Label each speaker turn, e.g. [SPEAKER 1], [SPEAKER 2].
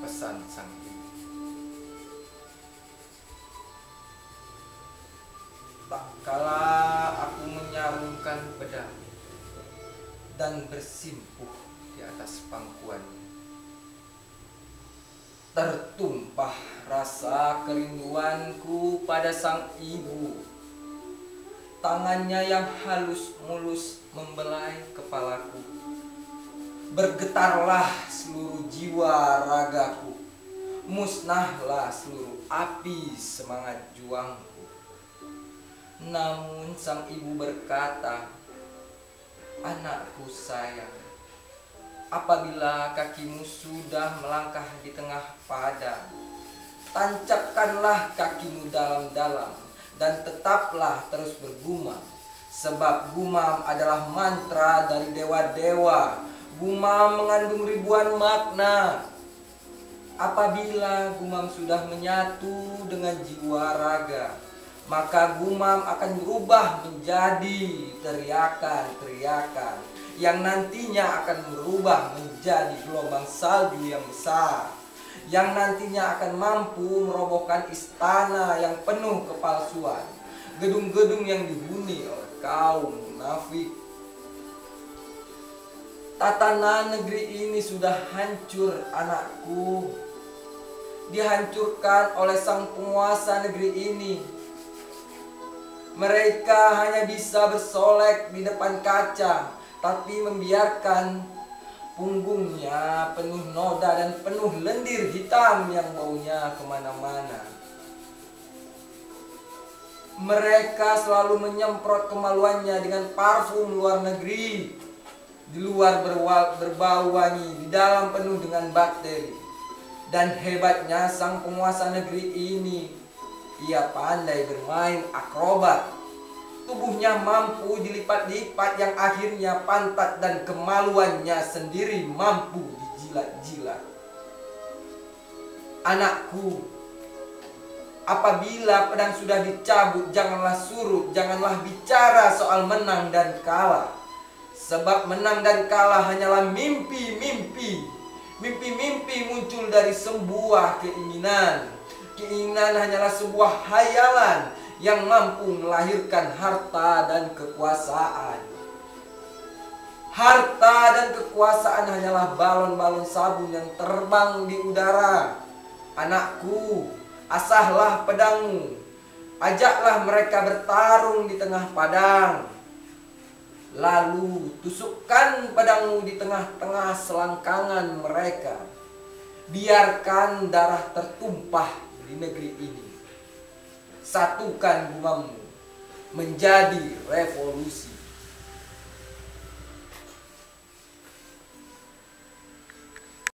[SPEAKER 1] pesan sang ibu. Tak kala aku menyarungkan pedang dan bersimpuh di atas pangkuan. Tertumpah rasa kerinduanku pada sang ibu. Tangannya yang halus mulus. Bergetarlah seluruh jiwa ragaku. Musnahlah seluruh api semangat juangku. Namun sang ibu berkata, Anakku sayang, apabila kakimu sudah melangkah di tengah padang, tancapkanlah kakimu dalam-dalam dan tetaplah terus bergumam. Sebab gumam adalah mantra dari dewa-dewa. Gumam mengandung ribuan makna. Apabila gumam sudah menyatu dengan jiwa raga, maka gumam akan berubah menjadi teriakan-teriakan yang nantinya akan berubah menjadi gelombang salju yang besar yang nantinya akan mampu merobohkan istana yang penuh kepalsuan gedung-gedung yang dihuni oleh kaum munafik tatanan negeri ini sudah hancur anakku dihancurkan oleh sang penguasa negeri ini mereka hanya bisa bersolek di depan kaca, tapi membiarkan punggungnya penuh noda dan penuh lendir hitam yang baunya ke mana-mana. Mereka selalu menyemprot kemaluannya dengan parfum luar negeri. Di luar berbau wangi, di dalam penuh dengan bakteri. Dan hebatnya sang penguasa negeri ini ia pandai bermain akrobat. Tubuhnya mampu dilipat-lipat yang akhirnya pantat dan kemaluannya sendiri mampu dijilat-jilat. Anakku, apabila pedang sudah dicabut, janganlah suruh, janganlah bicara soal menang dan kalah. Sebab menang dan kalah hanyalah mimpi-mimpi. Mimpi-mimpi muncul dari sebuah keinginan Keinginan hanyalah sebuah hayalan yang mampu melahirkan harta dan kekuasaan. Harta dan kekuasaan hanyalah balon-balon sabun yang terbang di udara. Anakku, asahlah pedangmu. Ajaklah mereka bertarung di tengah padang. Lalu tusukkan pedangmu di tengah-tengah selangkangan mereka. Biarkan darah tertumpah di negeri ini. Satukan bungamu menjadi revolusi.